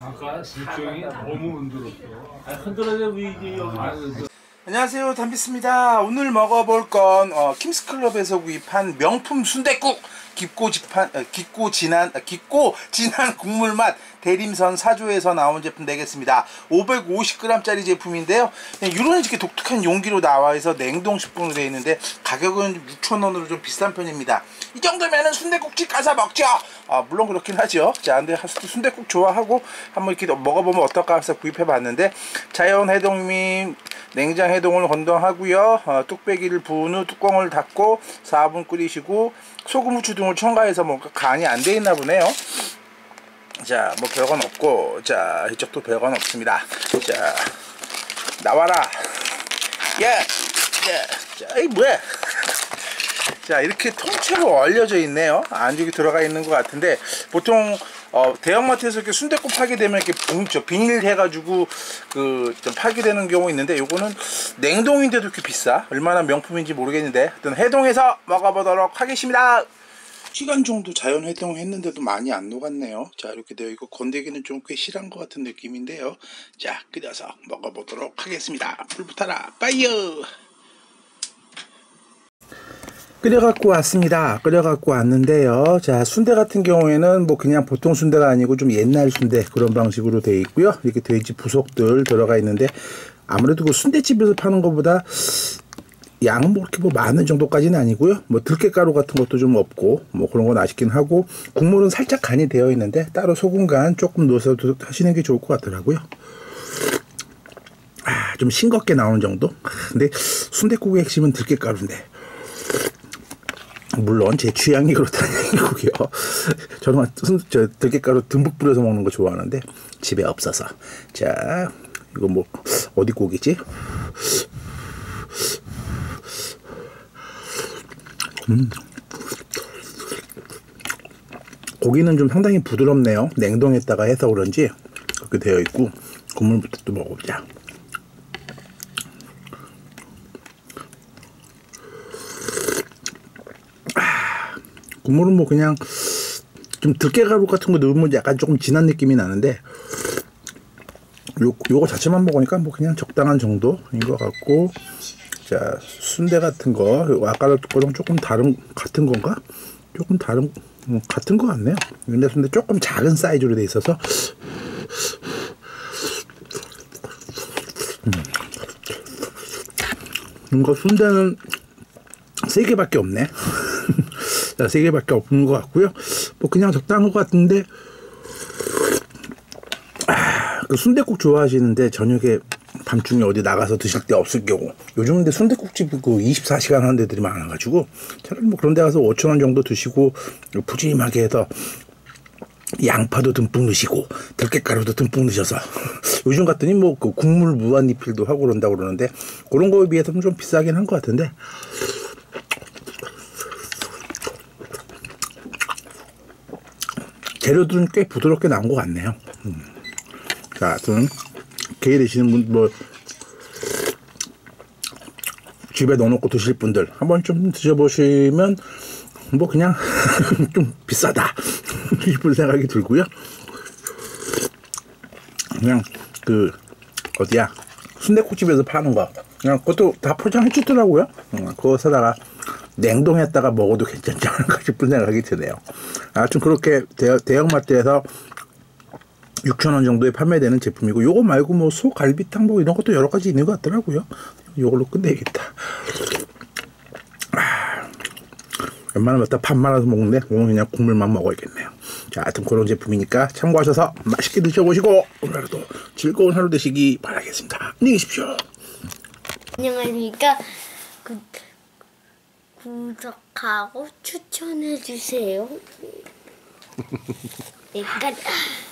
아까 실종이 너무 흔들었어. 아, 여기 아, 안녕하세요. 담비스입니다. 오늘 먹어볼 건 어, 킴스클럽에서 구입한 명품 순댓국. 깊고 집한 어, 깊고 진한 어, 깊고 진한 국물 맛. 대림선 사조에서 나온 제품 되겠습니다. 550g짜리 제품인데요. 이런 이렇게 독특한 용기로 나와 있어 냉동식품으로 되어 있는데 가격은 6,000원으로 좀 비싼 편입니다. 이 정도면은 순댓국집 가서 먹죠. 아, 물론 그렇긴 하죠. 자 근데 순댓국 좋아하고 한번 이렇게 먹어보면 어떨까 해서 구입해 봤는데 자연 해동민 냉장 해동을 건동하고요. 어, 뚝배기를 부은 후 뚜껑을 닫고 4분 끓이시고 소금, 후추 등을 첨가해서 뭔가 간이 안 돼 있나 보네요. 자, 뭐 별건 없고, 자, 이쪽도 별건 없습니다. 자, 나와라. 야, 야, 자, 이 뭐야? 자, 이렇게 통째로 얼려져 있네요. 안쪽에 들어가 있는 것 같은데, 보통 어, 대형마트에서 이렇게 순대국 파게 되면 이렇게 봉죠 비닐 해가지고 그 좀 파게 되는 경우 있는데 요거는 냉동인데도 이렇게 비싸? 얼마나 명품인지 모르겠는데 하여튼 해동해서 먹어보도록 하겠습니다. 시간 정도 자연 해동했는데도 많이 안 녹았네요. 자 이렇게 되어 있고 건더기는 좀 꽤 실한 것 같은 느낌인데요. 자 끓여서 먹어보도록 하겠습니다. 불 붙어라 빠이어 끓여갖고 왔습니다. 끓여갖고 왔는데요. 자, 순대 같은 경우에는 뭐 그냥 보통 순대가 아니고 좀 옛날 순대 그런 방식으로 되어 있고요. 이렇게 돼지 부속들 들어가 있는데 아무래도 그 순대집에서 파는 것보다 양은 뭐 이렇게 뭐 많은 정도까지는 아니고요. 뭐 들깨가루 같은 것도 좀 없고 뭐 그런 건 아쉽긴 하고 국물은 살짝 간이 되어 있는데 따로 소금 간 조금 넣어서 하시는 게 좋을 것 같더라고요. 아, 좀 싱겁게 나오는 정도? 근데 순대국의 핵심은 들깨가루인데 물론 제 취향이 그렇다는 얘기고요. 저는 저 들깨가루 듬뿍 뿌려서 먹는 거 좋아하는데 집에 없어서. 자, 이거 뭐 어디 고기지? 음. 고기는 좀 상당히 부드럽네요. 냉동했다가 해서 그런지 그렇게 되어 있고 국물부터 또 먹어보자. 국물은 뭐 그냥 좀 들깨가루 같은 거 넣으면 약간 조금 진한 느낌이 나는데 요, 요거 자체만 먹으니까 뭐 그냥 적당한 정도인 것 같고 자 순대 같은 거 아까 거랑 조금 다른 같은 건가? 조금 다른 음, 같은 것 같네요. 근데 순대 조금 작은 사이즈로 돼 있어서 음. 이거 순대는 세 개밖에 없네 세 개밖에 없는 것 같고요. 뭐 그냥 적당한 것 같은데 아, 그 순대국 좋아하시는데 저녁에 밤중에 어디 나가서 드실 데 없을 경우 요즘 근데 순대국집 그 24시간 하는 데들이 많아가지고 차라리 뭐 그런 데 가서 5천 원 정도 드시고 푸짐하게 해서 양파도 듬뿍 넣으시고 들깨가루도 듬뿍 넣으셔서 요즘 같더니 뭐 그 국물 무한 리필도 하고 그런다고 그러는데 그런 거에 비해서는 좀 비싸긴 한 것 같은데 재료들은 꽤 부드럽게 나온 것 같네요. 음. 자, 하여튼 게 드시는 분, 뭐 집에 넣어놓고 드실 분들 한번 좀 드셔보시면 뭐 그냥 좀 비싸다 싶은 생각이 들고요. 그냥 그 어디야 순대국집에서 파는 거 그냥 그것도 다 포장해 주더라고요. 음, 그거 사다가 냉동했다가 먹어도 괜찮지 않을까 싶은 생각이 드네요. 아, 좀 그렇게 대형, 마트에서 6천원 정도에 판매되는 제품이고 요거 말고 뭐 소갈비탕 뭐 이런 것도 여러 가지 있는 것 같더라고요. 요걸로 끝내야겠다. 아, 웬만하면 밥 말아서 먹는데 오늘 그냥 국물만 먹어야겠네요. 자, 하여튼 그런 제품이니까 참고하셔서 맛있게 드셔보시고 오늘도 즐거운 하루 되시기 바라겠습니다. 안녕히 계십시오. 안녕하십니까. 그... 구독하고 추천해주세요. 여기까지.